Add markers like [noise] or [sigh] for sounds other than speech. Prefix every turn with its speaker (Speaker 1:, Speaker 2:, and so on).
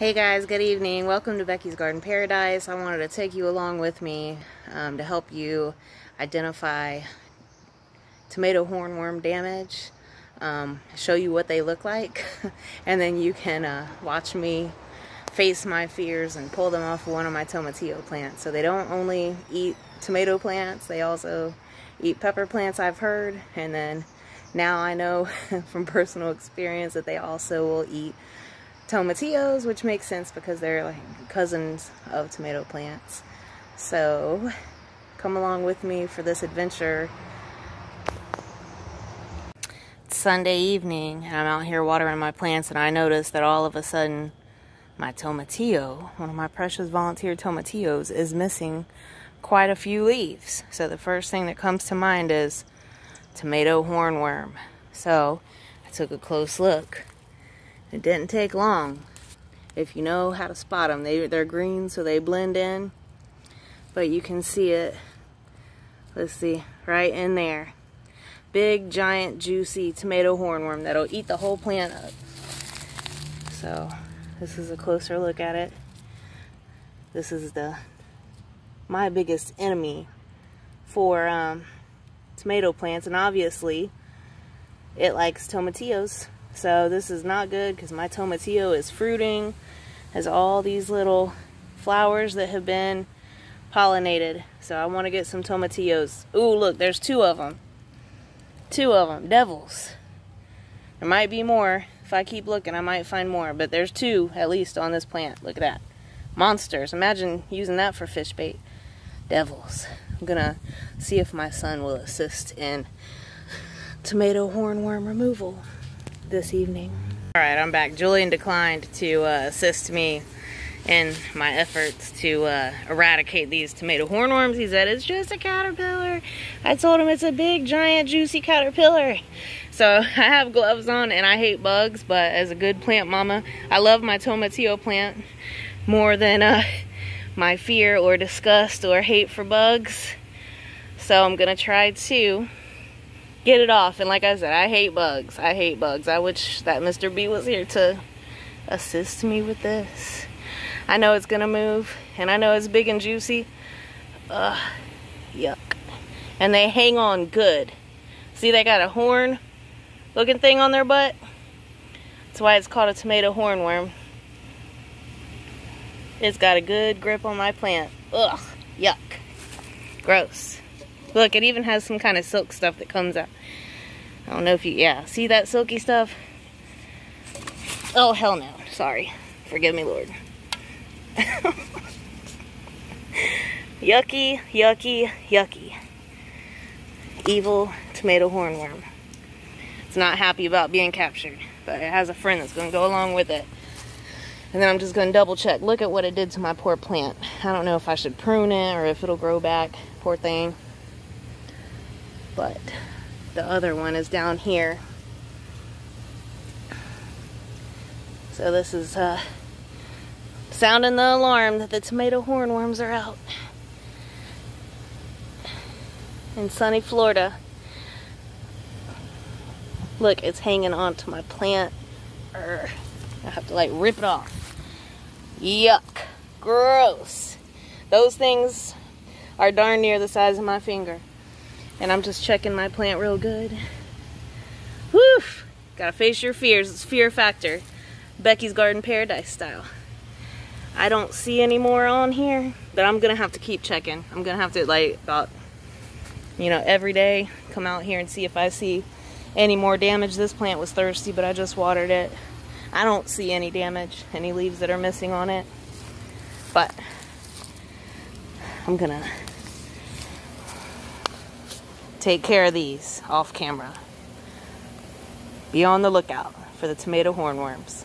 Speaker 1: Hey guys, good evening. Welcome to Becky's Garden Paradise. I wanted to take you along with me um, to help you identify tomato hornworm damage, um, show you what they look like, [laughs] and then you can uh, watch me face my fears and pull them off one of my tomatillo plants. So they don't only eat tomato plants, they also eat pepper plants I've heard, and then now I know [laughs] from personal experience that they also will eat tomatillos, which makes sense because they're like cousins of tomato plants. So come along with me for this adventure. It's Sunday evening and I'm out here watering my plants and I notice that all of a sudden my tomatillo, one of my precious volunteer tomatillos, is missing quite a few leaves. So the first thing that comes to mind is tomato hornworm. So I took a close look it didn't take long. If you know how to spot them, they, they're green so they blend in. But you can see it, let's see, right in there. Big, giant, juicy tomato hornworm that'll eat the whole plant up. So this is a closer look at it. This is the my biggest enemy for um, tomato plants and obviously it likes tomatillos so this is not good because my tomatillo is fruiting, has all these little flowers that have been pollinated. So I want to get some tomatillos. Ooh, look, there's two of them. Two of them, devils. There might be more. If I keep looking, I might find more. But there's two, at least, on this plant. Look at that. Monsters. Imagine using that for fish bait. Devils. I'm to see if my son will assist in tomato hornworm removal this evening. All right, I'm back. Julian declined to uh, assist me in my efforts to uh, eradicate these tomato hornworms. He said, it's just a caterpillar. I told him it's a big, giant, juicy caterpillar. So [laughs] I have gloves on and I hate bugs, but as a good plant mama, I love my tomatillo plant more than uh, my fear or disgust or hate for bugs. So I'm gonna try to get it off. And like I said, I hate bugs. I hate bugs. I wish that Mr. B was here to assist me with this. I know it's gonna move, and I know it's big and juicy. Ugh, yuck. And they hang on good. See, they got a horn looking thing on their butt. That's why it's called a tomato hornworm. It's got a good grip on my plant. Ugh, yuck. Gross. Look, it even has some kind of silk stuff that comes out. I don't know if you, yeah, see that silky stuff? Oh, hell no. Sorry. Forgive me, Lord. [laughs] yucky, yucky, yucky. Evil tomato hornworm. It's not happy about being captured, but it has a friend that's going to go along with it. And then I'm just going to double check. Look at what it did to my poor plant. I don't know if I should prune it or if it'll grow back. Poor thing but the other one is down here. So this is uh, sounding the alarm that the tomato hornworms are out in sunny Florida. Look, it's hanging onto my plant. I have to like rip it off. Yuck. Gross. Those things are darn near the size of my finger. And I'm just checking my plant real good. Woof! Gotta face your fears. It's fear factor. Becky's Garden Paradise style. I don't see any more on here, but I'm gonna have to keep checking. I'm gonna have to like about, you know, every day come out here and see if I see any more damage. This plant was thirsty, but I just watered it. I don't see any damage, any leaves that are missing on it. But I'm gonna take care of these off camera. Be on the lookout for the tomato hornworms.